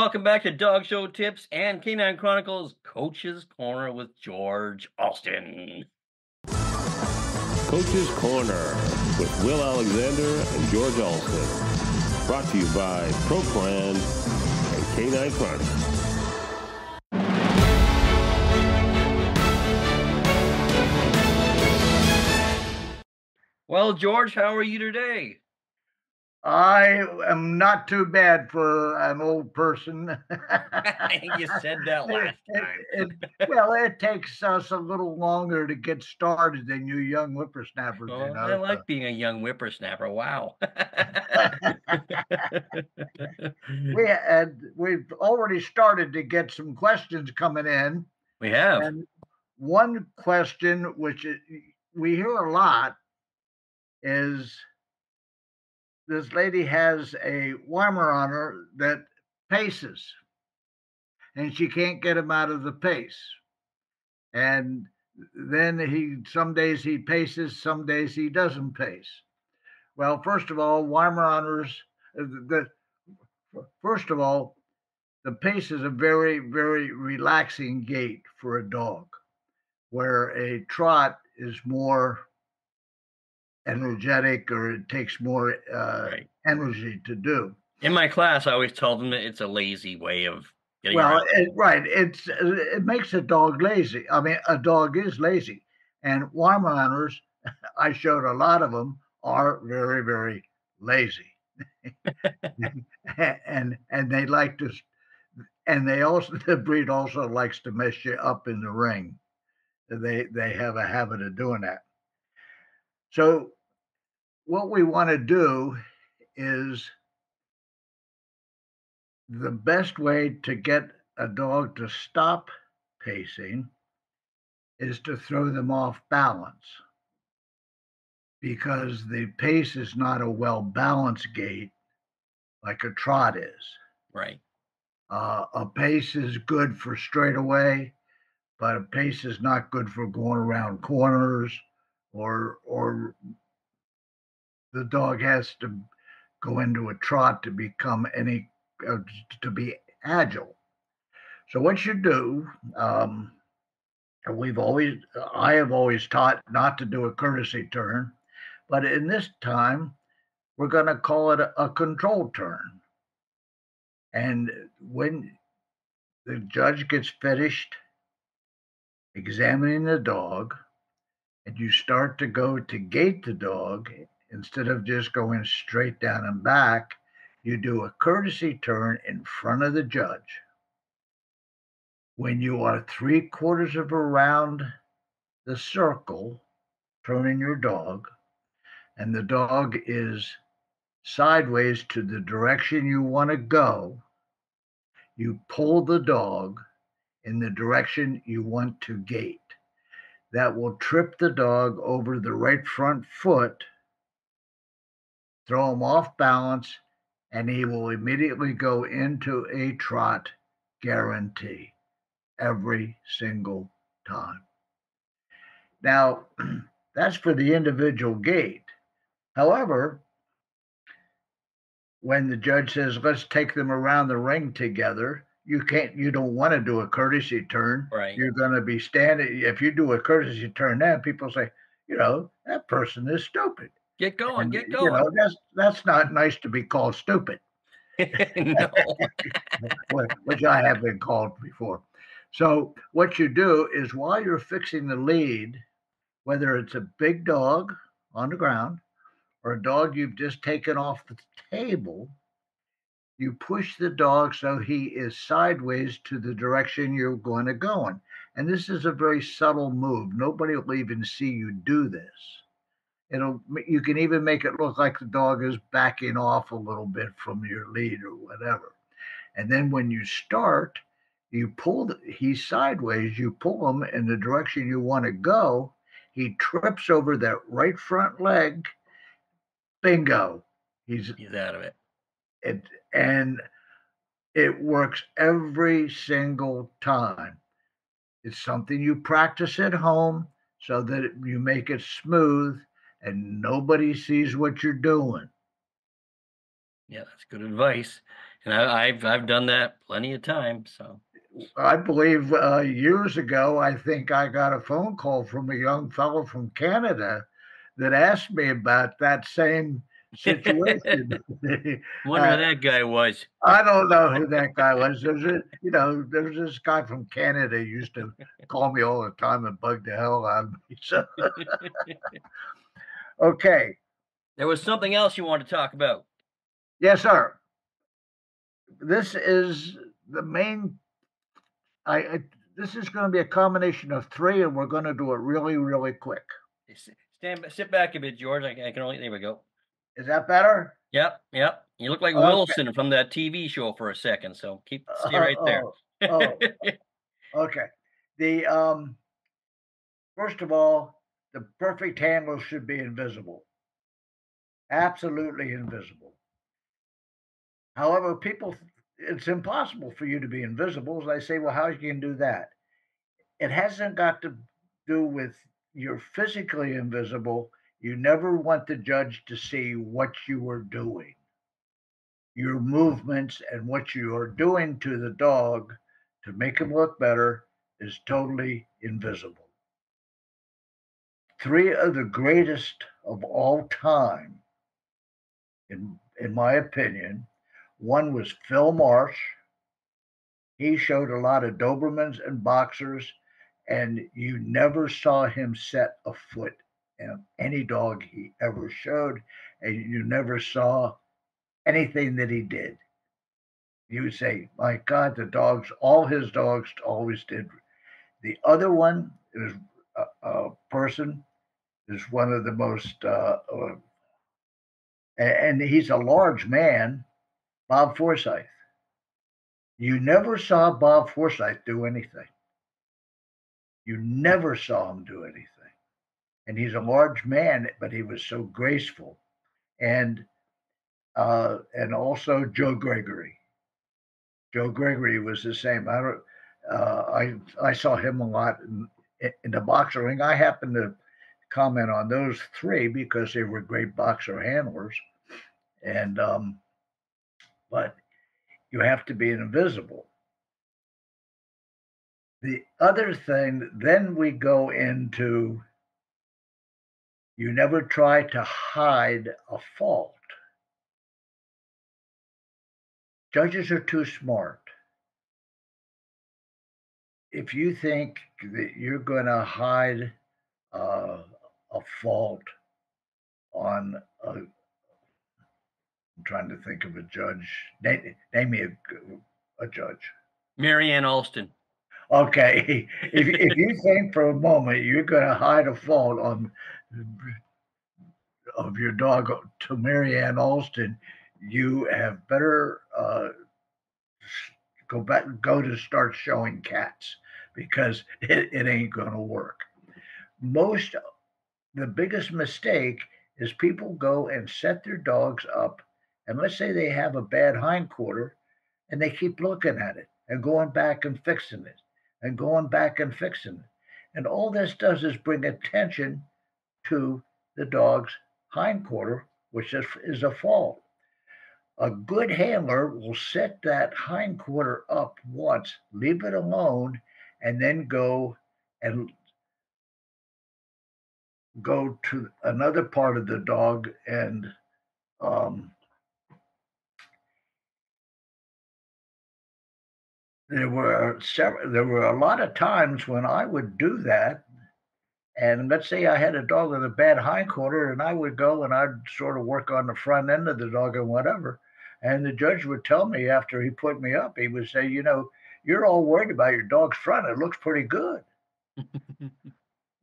welcome back to Dog Show Tips and Canine Chronicles Coach's Corner with George Alston. Coach's Corner with Will Alexander and George Alston. Brought to you by ProPlan and Canine Chronicles. Well, George, how are you today? I am not too bad for an old person. you said that last time. It, it, well, it takes us a little longer to get started than you young whippersnappers. Oh, you know? I like uh, being a young whippersnapper. Wow. we had we've already started to get some questions coming in. we have. And one question which uh, we hear a lot is this lady has a Weimaraner that paces and she can't get him out of the pace. And then he, some days he paces, some days he doesn't pace. Well, first of all, Weimaraners, uh, the, first of all, the pace is a very, very relaxing gait for a dog, where a trot is more energetic or it takes more uh, Right. energy to do. In my class, I always tell them that it's a lazy way of getting Well, it, right. It's uh, it makes a dog lazy. I mean, a dog is lazy, and Weimaraners, I showed a lot of them are very, very lazy, and and they like to, and they also the breed also likes to mess you up in the ring. They they have a habit of doing that. So, what we want to do is the best way to get a dog to stop pacing is to throw them off balance because the pace is not a well balanced gait like a trot is. right. Uh, a pace is good for straightaway, but a pace is not good for going around corners or or the dog has to go into a trot to become any uh, to be agile. So what you do, um, and we've always I have always taught not to do a courtesy turn, but in this time we're going to call it a, a control turn. And when the judge gets finished examining the dog, and you start to go to gate the dog, instead of just going straight down and back, you do a courtesy turn in front of the judge. When you are three quarters of around the circle, turning your dog, and the dog is sideways to the direction you want to go, you pull the dog in the direction you want to gate. That will trip the dog over the right front foot, throw him off balance, and he will immediately go into a trot guarantee every single time. Now, that's for the individual gate. However, when the judge says, let's take them around the ring together, you can't, you don't want to do a courtesy turn. Right. You're going to be standing. If you do a courtesy turn, then people say, you know, that person is stupid. Get going. And, Get You going. know, that's that's not nice to be called stupid, which I have been called before. So what you do is while you're fixing the lead, whether it's a big dog on the ground or a dog you've just taken off the table, you push the dog so he is sideways to the direction you're going to go in. And this is a very subtle move. Nobody will even see you do this. It'll you can even make it look like the dog is backing off a little bit from your lead or whatever. And then when you start, you pull the, he's sideways, you pull him in the direction you want to go. He trips over that right front leg. Bingo. He's He's out of it. It and it works every single time. It's something you practice at home so that it- you make it smooth and nobody sees what you're doing. Yeah, that's good advice. and I, have I've done that plenty of times. So I believe uh, years ago, I think I got a phone call from a young fellow from Canada that asked me about that same situation. Wonder uh, who that guy was. I don't know who that guy was. There's a, you know, there's this guy from Canada used to call me all the time and bug the hell out of me. So, okay. There was something else you wanted to talk about. Yes, sir. This is the main. I, I this is going to be a combination of three, and we're going to do it really, really quick. Stand, sit back a bit, George. I, I can only. There we go. Is that better? Yep, yep. You look like okay. Wilson from that TV show for a second. So keep stay right uh, there. Oh, oh. okay. The um, first of all, the perfect handler should be invisible. Absolutely invisible. However, people, it's impossible for you to be invisible. As I say, well, how you can do that? It hasn't got to do with you're physically invisible you never want the judge to see what you are doing. Your movements and what you are doing to the dog to make him look better is totally invisible. Three of the greatest of all time, in, in my opinion, one was Phil Marsh. He showed a lot of Dobermans and boxers, and you never saw him set a foot any dog he ever showed, and you never saw anything that he did. You would say, My God, the dogs, all his dogs always did. The other one is a, a person, is one of the most, uh, uh, and he's a large man, Bob Forsyth. You never saw Bob Forsyth do anything. You never saw him do anything and he's a large man, but he was so graceful, and uh, and also Joe Gregory. Joe Gregory was the same. I don't. Uh, I I saw him a lot in, in the boxer ring. I happen to comment on those three because they were great boxer handlers, and um, but you have to be invisible. The other thing, then we go into you never try to hide a fault. Judges are too smart. If you think that you're going to hide uh, a fault on a, I'm trying to think of a judge. Name, name me a, a judge. Marianne Alston. Okay, if if you think for a moment you're going to hide a fault on of your dog to Marianne Alston, you have better uh, go back go to start showing cats because it, it ain't going to work. Most the biggest mistake is people go and set their dogs up, and let's say they have a bad hindquarter, and they keep looking at it and going back and fixing it and going back and fixing it. And all this does is bring attention to the dog's hindquarter, which is, is a fault. A good handler will set that hindquarter up once, leave it alone, and then go and go to another part of the dog and um, there were several there were a lot of times when I would do that and let's say I had a dog with a bad hindquarter, and I would go and I'd sort of work on the front end of the dog and whatever. And the judge would tell me after he put me up, he would say, You know, you're all worried about your dog's front. It looks pretty good.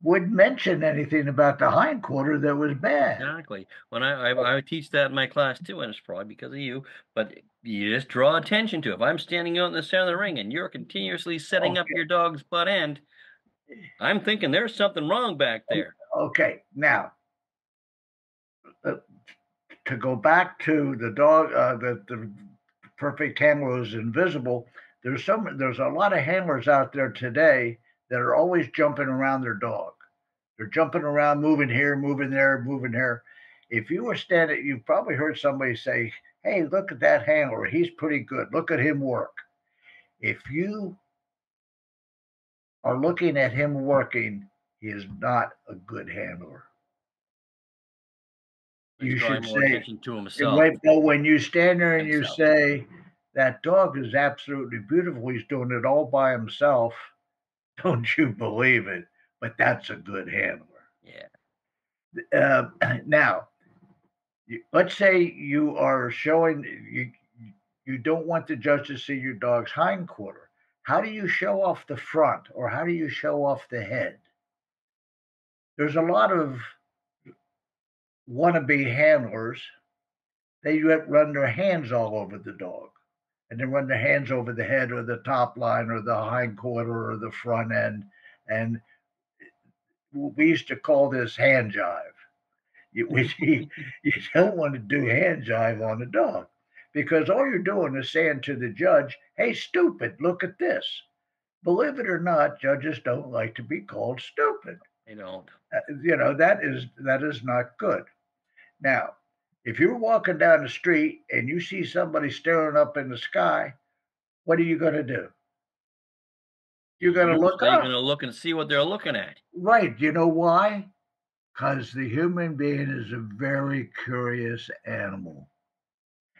Wouldn't mention anything about the hindquarter that was bad. Exactly. When I, I, I teach that in my class too, and it's probably because of you, but you just draw attention to it. If I'm standing out in the center of the ring and you're continuously setting okay. up your dog's butt end, I'm thinking there's something wrong back there. Okay, now uh, to go back to the dog, uh, the the perfect handler is invisible. There's some. There's a lot of handlers out there today that are always jumping around their dog. They're jumping around, moving here, moving there, moving here. If you were standing, you've probably heard somebody say, hey, look at that handler. He's pretty good. Look at him work. If you are looking at him working, he is not a good handler. He's You should say- to himself. wait, but when you stand there and you say that dog is absolutely beautiful, he's doing it all by himself, don't you believe it? But that's a good handler. Yeah. Uh, now, let's say you are showing you you don't want the judge to see your dog's hind quarter. How do you show off the front, or how do you show off the head? There's a lot of wannabe handlers. They run their hands all over the dog, and then run their hands over the head, or the top line, or the hind quarter, or the front end, and we used to call this hand jive. You, you don't want to do hand jive on a dog because all you're doing is saying to the judge, hey, stupid, look at this. Believe it or not, judges don't like to be called stupid. They don't. Uh, you know, that is that is not good. Now, if you're walking down the street and you see somebody staring up in the sky, what are you going to do? You're going to look you're gonna look and see what they're looking at. Right. You know why? Because the human being is a very curious animal.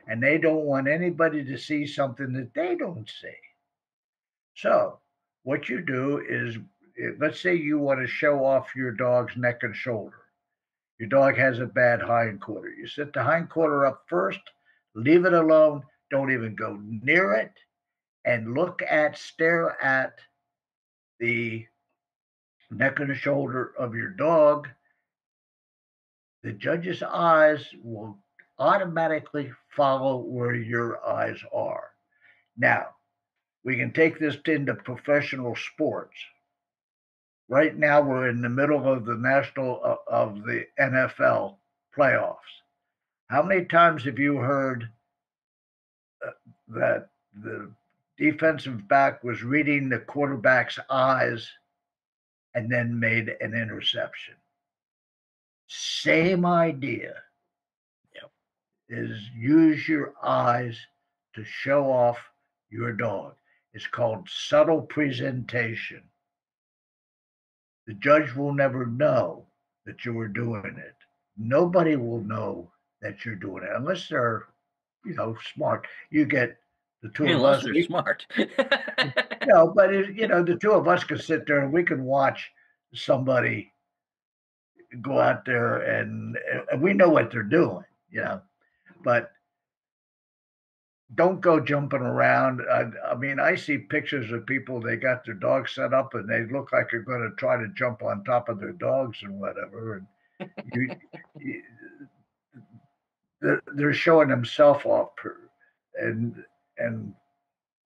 And they don't want anybody to see something that they don't see. So, what you do is, eh, let's say you want to show off your dog's neck and shoulder. Your dog has a bad hind quarter. You set the hind quarter up first, leave it alone, don't even go near it, and look at, stare at the neck and shoulder of your dog, the judge's eyes will automatically follow where your eyes are. Now, we can take this into professional sports. Right now, we're in the middle of the national uh, of the NFL playoffs. How many times have you heard uh, that the defensive back was reading the quarterback's eyes and then made an interception. Same idea. Is use your eyes to show off your dog. It's called subtle presentation. The judge will never know that you were doing it. Nobody will know that you're doing it unless they're, you know, smart. You get the two of Unless us. they're smart. no, but it, you know, the two of us can sit there and we can watch somebody go out there and, and we know what they're doing, you know, but don't go jumping around. I, I mean, I see pictures of people, they got their dogs set up and they look like they're going to try to jump on top of their dogs and whatever. And you, you, they're, they're showing themselves off and, and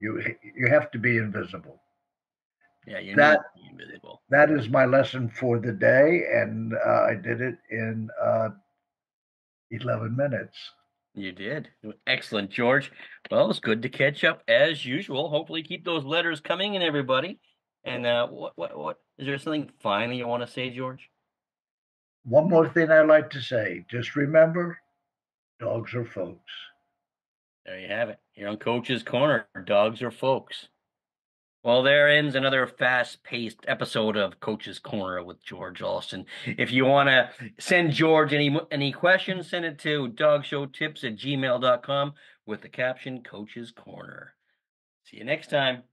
you, you have to be invisible yeah, you That- need to be invisible. that is my lesson for the day, and uh, I did it in uh, 11 minutes. You did. Excellent, George. Well, it's good to catch up as usual. Hopefully keep those letters coming in everybody. And uh what what what is there something finally you want to say, George? One more thing I'd like to say just remember dogs are folks. There you have it. Here on Coach's Corner, dogs are folks. Well, there ends another fast-paced episode of Coach's Corner with George Alston. If you want to send George any any questions, send it to dogshowtips at gmail.com with the caption Coach's Corner. See you next time.